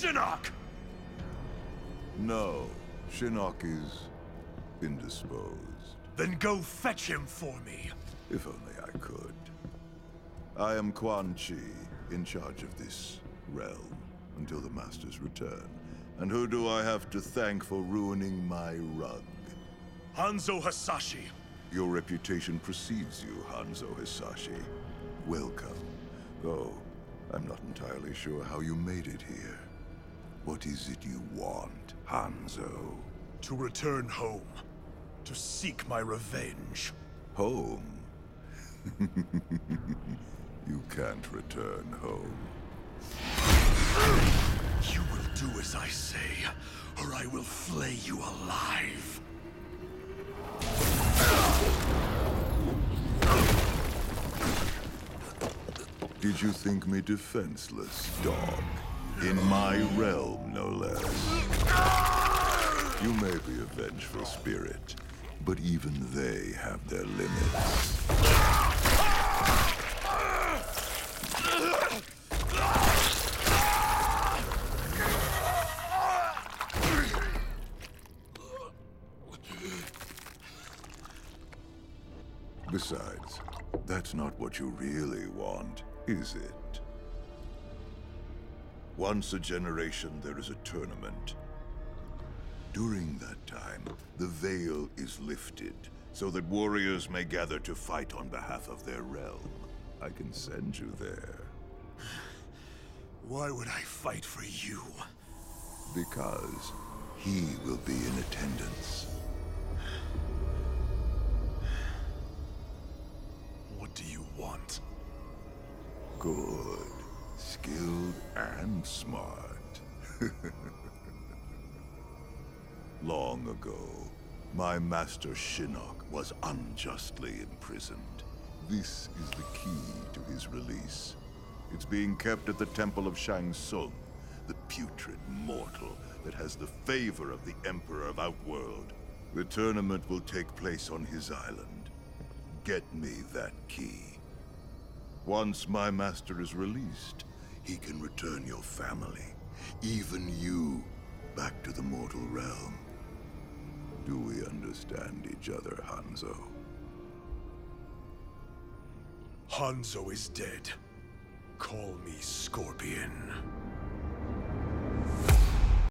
Shinnok! No, Shinnok is indisposed. Then go fetch him for me. If only I could. I am Quan Chi, in charge of this realm, until the Master's return. And who do I have to thank for ruining my rug? Hanzo Hasashi. Your reputation precedes you, Hanzo Hasashi. Welcome. Though, I'm not entirely sure how you made it here. What is it you want, Hanzo? To return home. To seek my revenge. Home? you can't return home. You will do as I say, or I will flay you alive. Did you think me defenseless, dog? In my realm, no less. You may be a vengeful spirit, but even they have their limits. Besides, that's not what you really want, is it? Once a generation, there is a tournament. During that time, the veil is lifted, so that warriors may gather to fight on behalf of their realm. I can send you there. Why would I fight for you? Because he will be in attendance. What do you want? Good. Skilled and smart. Long ago, my master Shinnok was unjustly imprisoned. This is the key to his release. It's being kept at the Temple of Shang Tsung, the putrid mortal that has the favor of the Emperor of Outworld. The tournament will take place on his island. Get me that key. Once my master is released, he can return your family, even you, back to the mortal realm. Do we understand each other, Hanzo? Hanzo is dead. Call me Scorpion.